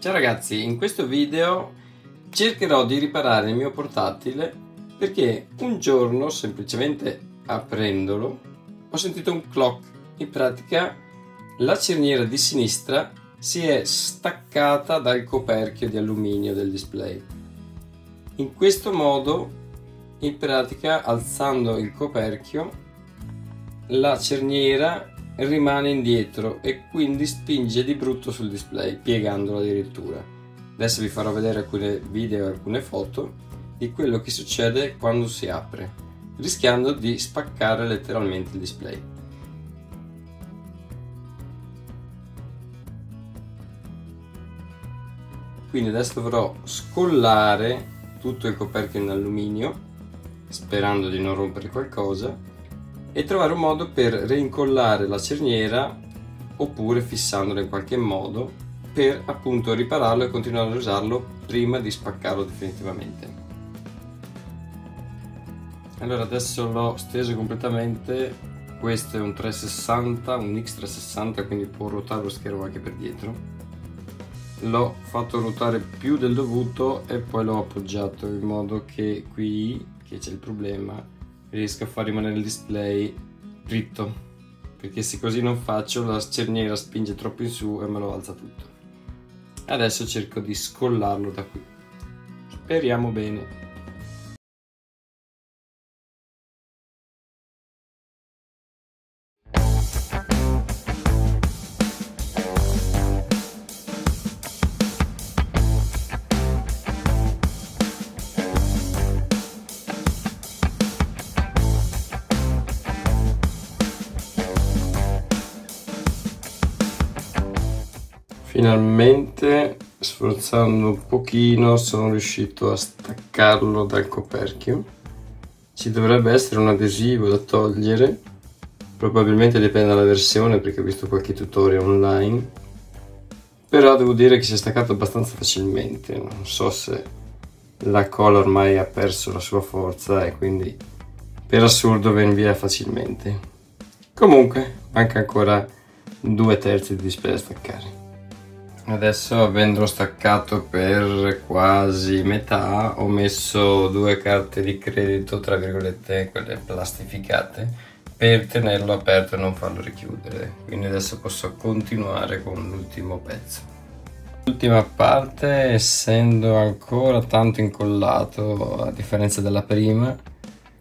Ragazzi, in questo video cercherò di riparare il mio portatile perché un giorno, semplicemente aprendolo, ho sentito un clock. In pratica la cerniera di sinistra si è staccata dal coperchio di alluminio del display. In questo modo, in pratica, alzando il coperchio, la cerniera rimane indietro e quindi spinge di brutto sul display, piegandolo addirittura. Adesso vi farò vedere alcune video e alcune foto di quello che succede quando si apre, rischiando di spaccare letteralmente il display. Quindi adesso dovrò scollare tutto il coperchio in alluminio, sperando di non rompere qualcosa, e trovare un modo per reincollare la cerniera oppure fissandola in qualche modo per appunto ripararlo e continuare a usarlo prima di spaccarlo definitivamente. Allora adesso l'ho steso completamente. Questo è un 360 un X360 quindi può ruotare lo schermo anche per dietro. L'ho fatto ruotare più del dovuto e poi l'ho appoggiato in modo che qui che c'è il problema riesco a far rimanere il display dritto perché se così non faccio la cerniera spinge troppo in su e me lo alza tutto. Adesso cerco di scollarlo da qui. Speriamo bene Finalmente, sforzando un pochino, sono riuscito a staccarlo dal coperchio. Ci dovrebbe essere un adesivo da togliere, probabilmente dipende dalla versione perché ho visto qualche tutorial online. Però devo dire che si è staccato abbastanza facilmente, non so se la colla ormai ha perso la sua forza e quindi per assurdo viene via facilmente. Comunque, manca ancora due terzi di display da staccare. Adesso avendolo staccato per quasi metà ho messo due carte di credito, tra virgolette, quelle plastificate, per tenerlo aperto e non farlo richiudere. Quindi adesso posso continuare con l'ultimo pezzo. L'ultima parte, essendo ancora tanto incollato a differenza della prima,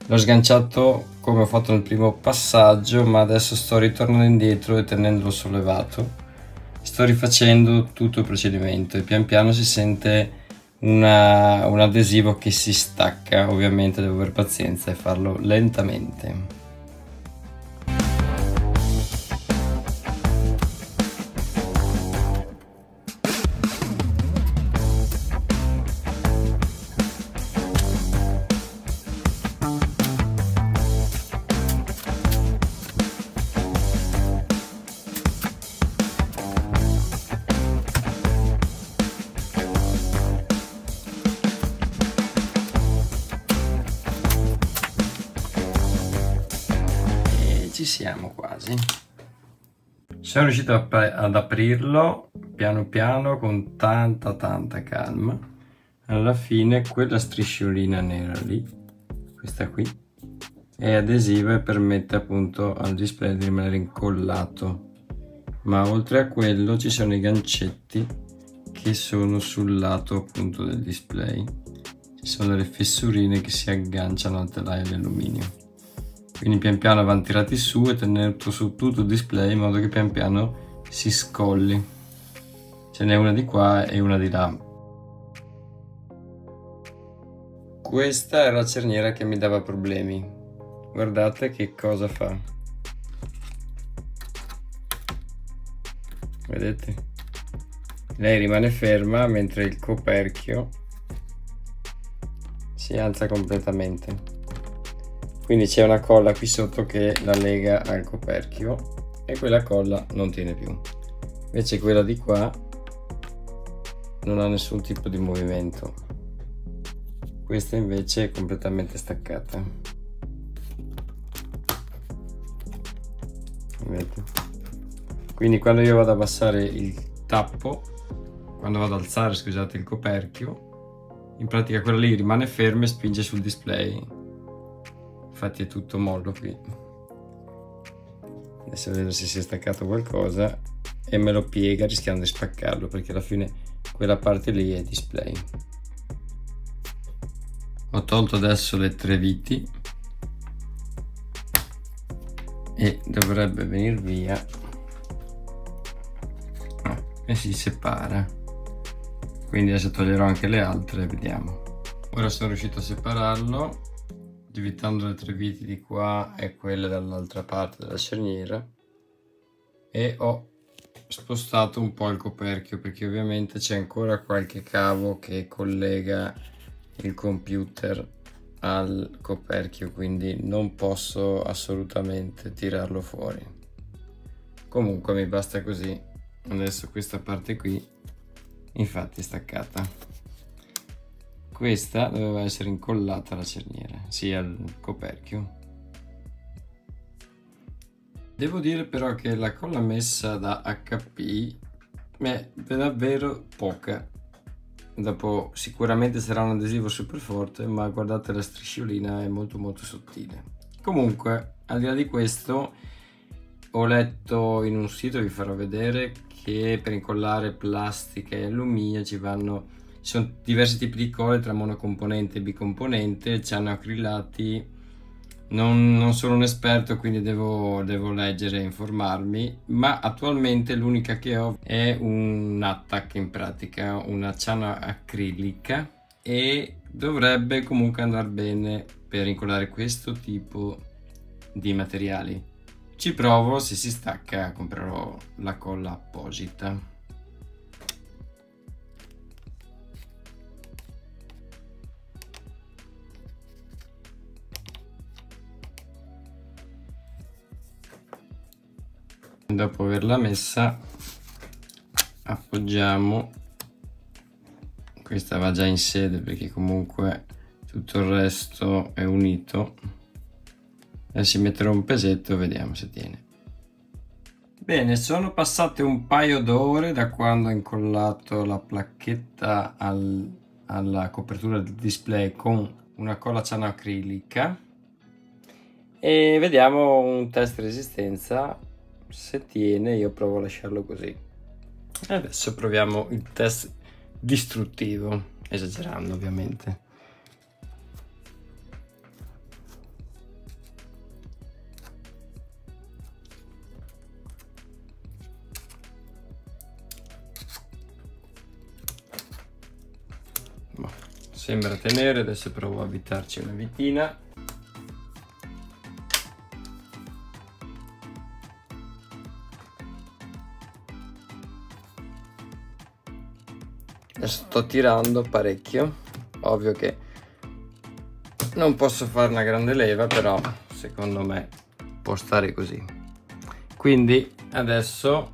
l'ho sganciato come ho fatto nel primo passaggio, ma adesso sto ritornando indietro e tenendolo sollevato sto rifacendo tutto il procedimento e pian piano si sente una, un adesivo che si stacca. Ovviamente devo avere pazienza e farlo lentamente siamo quasi. Sono riuscito ad aprirlo piano piano con tanta tanta calma. Alla fine quella strisciolina nera lì questa qui è adesiva e permette appunto al display di rimanere incollato. Ma oltre a quello ci sono i gancetti che sono sul lato appunto del display. Ci sono delle fessurine che si agganciano al telaio di alluminio quindi pian piano vanno tirati su e tenuto su tutto il display in modo che pian piano si scolli. Ce n'è una di qua e una di là. Questa è la cerniera che mi dava problemi. Guardate che cosa fa. Vedete? Lei rimane ferma mentre il coperchio si alza completamente quindi c'è una colla qui sotto che la lega al coperchio e quella colla non tiene più. Invece quella di qua non ha nessun tipo di movimento. Questa invece è completamente staccata. Quindi quando io vado ad abbassare il tappo quando vado ad alzare scusate il coperchio in pratica quella lì rimane ferma e spinge sul display infatti è tutto mollo qui. Adesso vedo se si è staccato qualcosa e me lo piega rischiando di spaccarlo perché alla fine quella parte lì è display. Ho tolto adesso le tre viti e dovrebbe venire via. E si separa. Quindi adesso toglierò anche le altre vediamo. Ora sono riuscito a separarlo diventando le tre viti di qua e quelle dall'altra parte della cerniera. E ho spostato un po' il coperchio perché ovviamente c'è ancora qualche cavo che collega il computer al coperchio quindi non posso assolutamente tirarlo fuori. Comunque mi basta così. Adesso questa parte qui infatti è staccata questa doveva essere incollata alla cerniera sia al coperchio. Devo dire però che la colla messa da HP è davvero poca. Dopo sicuramente sarà un adesivo super forte ma guardate la strisciolina è molto molto sottile. Comunque al di là di questo ho letto in un sito vi farò vedere che per incollare plastica e alluminio ci vanno ci sono diversi tipi di colle tra monocomponente e bicomponente ci hanno acrilati non, non, sono un esperto quindi devo, devo, leggere e informarmi ma attualmente l'unica che ho è un attack in pratica una ciana acrilica e dovrebbe comunque andare bene per incollare questo tipo di materiali ci provo, se si stacca comprerò la colla apposita. Dopo averla messa appoggiamo. Questa va già in sede perché comunque tutto il resto è unito. Adesso metterò un pesetto e vediamo se tiene. Bene, sono passate un paio d'ore da quando ho incollato la placchetta al, alla copertura del display con una colla ciano acrilica. E vediamo un test resistenza se tiene io provo a lasciarlo così. Adesso proviamo il test distruttivo esagerando ovviamente. Sembra tenere adesso provo a avvitarci una vitina sto tirando parecchio ovvio che non posso fare una grande leva però secondo me può stare così quindi adesso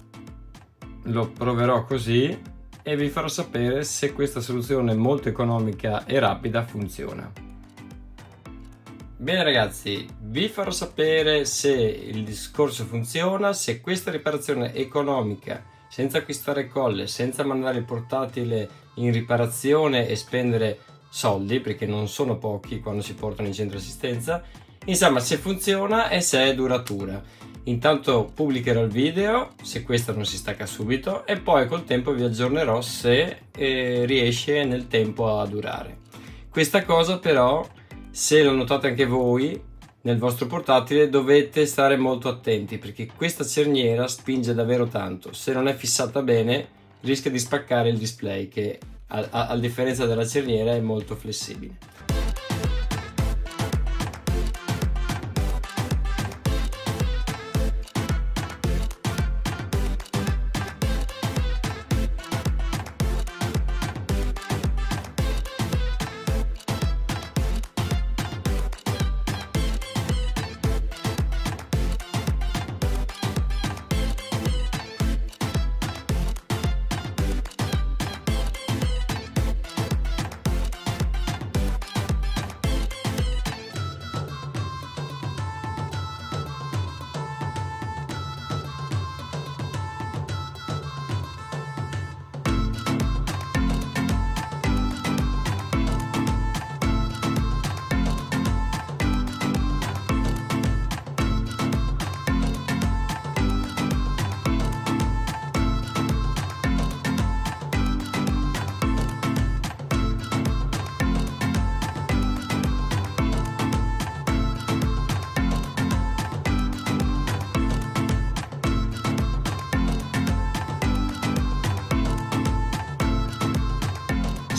lo proverò così e vi farò sapere se questa soluzione molto economica e rapida funziona. Bene ragazzi, vi farò sapere se il discorso funziona, se questa riparazione economica, senza acquistare colle, senza mandare il portatile in riparazione e spendere soldi, perché non sono pochi quando si portano in centro assistenza, insomma se funziona e se è duratura. Intanto pubblicherò il video se questa non si stacca subito e poi col tempo vi aggiornerò se eh, riesce nel tempo a durare. Questa cosa però, se lo notate anche voi nel vostro portatile, dovete stare molto attenti perché questa cerniera spinge davvero tanto. Se non è fissata bene rischia di spaccare il display che a, a, a differenza della cerniera è molto flessibile.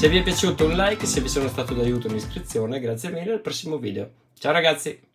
Se vi è piaciuto un like, se vi sono stato d'aiuto un'iscrizione, grazie mille, al prossimo video. Ciao ragazzi!